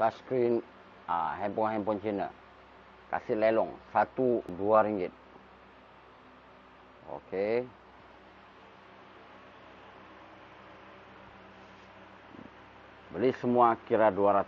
touchscreen ah handphone-handphone China. Kasih lelong. Satu, dua ringgit. Okey. Beli semua kira 200.